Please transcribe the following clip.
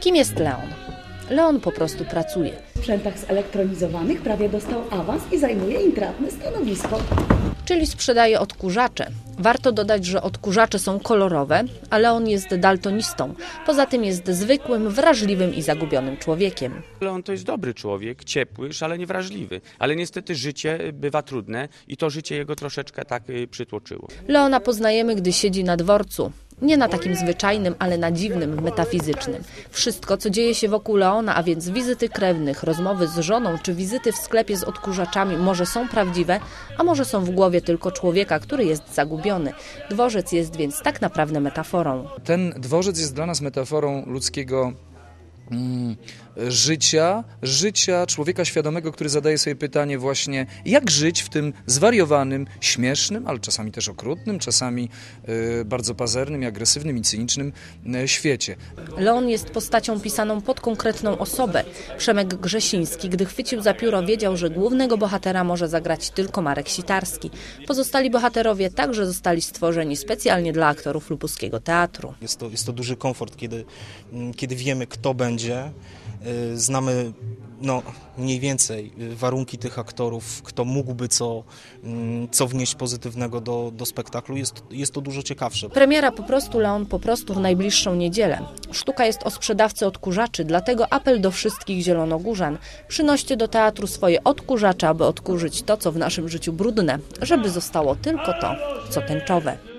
Kim jest Leon? Leon po prostu pracuje. W sprzętach zelektronizowanych prawie dostał awans i zajmuje intratne stanowisko. czyli sprzedaje odkurzacze. Warto dodać, że odkurzacze są kolorowe, ale on jest daltonistą. Poza tym jest zwykłym, wrażliwym i zagubionym człowiekiem. Leon to jest dobry człowiek, ciepły, szalenie wrażliwy, ale niestety życie bywa trudne i to życie jego troszeczkę tak y, przytłoczyło. Leona poznajemy, gdy siedzi na dworcu. Nie na takim zwyczajnym, ale na dziwnym, metafizycznym. Wszystko, co dzieje się wokół Leona, a więc wizyty krewnych, rozmowy z żoną czy wizyty w sklepie z odkurzaczami, może są prawdziwe, a może są w głowie tylko człowieka, który jest zagubiony. Dworzec jest więc tak naprawdę metaforą. Ten dworzec jest dla nas metaforą ludzkiego życia, życia człowieka świadomego, który zadaje sobie pytanie właśnie, jak żyć w tym zwariowanym, śmiesznym, ale czasami też okrutnym, czasami y, bardzo pazernym, i agresywnym i cynicznym y, świecie. Leon jest postacią pisaną pod konkretną osobę. Przemek Grzesiński, gdy chwycił za pióro, wiedział, że głównego bohatera może zagrać tylko Marek Sitarski. Pozostali bohaterowie także zostali stworzeni specjalnie dla aktorów lubuskiego teatru. Jest to, jest to duży komfort, kiedy, mm, kiedy wiemy, kto będzie, y, znamy no, mniej więcej warunki tych aktorów, kto mógłby co, mm, co wnieść pozytywnego do, do spektaklu. Jest, jest to dużo ciekawsze. Premiera po prostu Leon po prostu w najbliższą niedzielę. Sztuka jest o sprzedawcy odkurzaczy, dlatego apel do wszystkich zielonogórzan. Przynoście do teatru swoje odkurzacze, aby odkurzyć to, co w naszym życiu brudne, żeby zostało tylko to, co tęczowe.